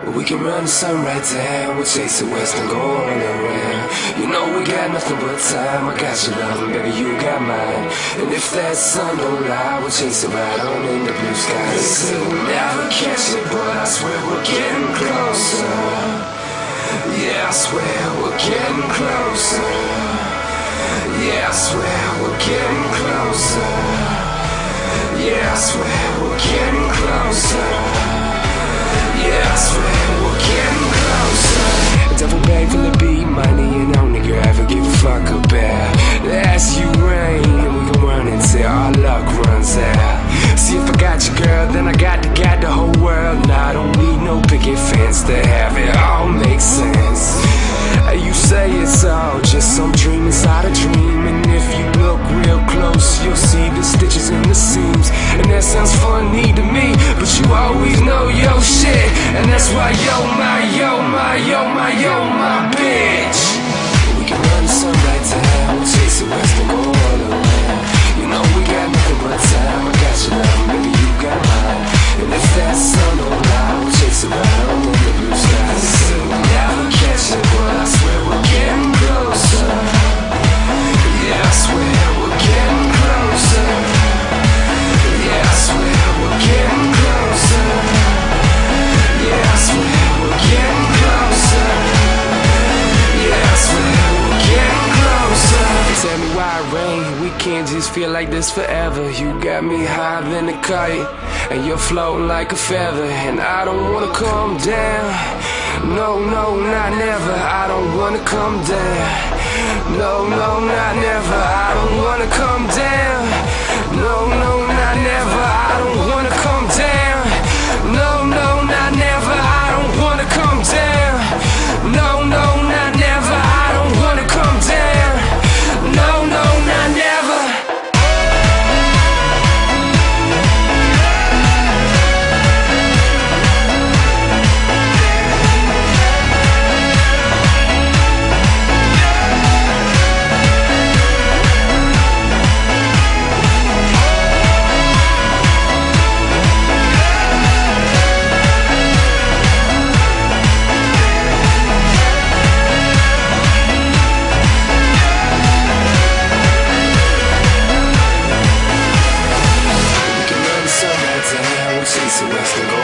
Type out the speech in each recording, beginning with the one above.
We can run the sun right there, we'll chase the west and go all around. You know we got nothing but time, I got your love and baby you got mine. And if that sun don't lie, we'll chase it right on in the blue sky. They say we'll never catch it, but I swear we're getting closer. Yeah, I swear we're getting closer. Yeah, I swear we're getting closer. Fence to can't just feel like this forever. You got me higher than a kite, and you're floating like a feather. And I don't wanna come down. No, no, not never. I don't wanna come down. No, no, not never. I don't wanna come down. The west and go.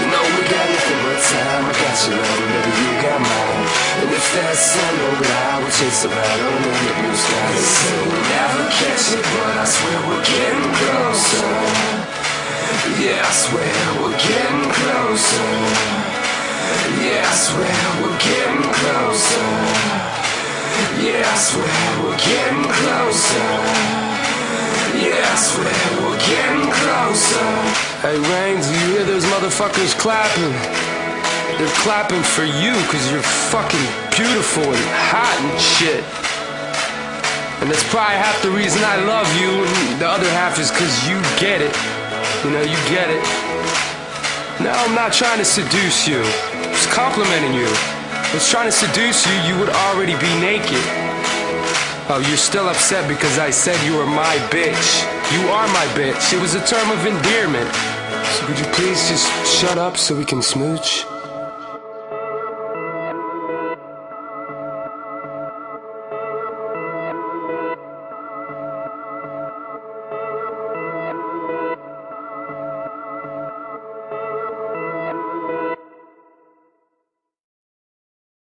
You know we got nothing but time. I got your love, baby, you got mine. And if that sun don't lie, we'll chase right on in the blue sky. They say we'll never catch it, but I swear we're getting closer. Yeah, I swear we're getting Hey, Rain, do you hear those motherfuckers clapping? They're clapping for you because you're fucking beautiful and hot and shit. And that's probably half the reason I love you, and the other half is because you get it. You know, you get it. No, I'm not trying to seduce you. I'm just complimenting you. I was trying to seduce you, you would already be naked. Oh, you're still upset because I said you were my bitch. You are my bitch. It was a term of endearment. So could you please just shut up so we can smooch?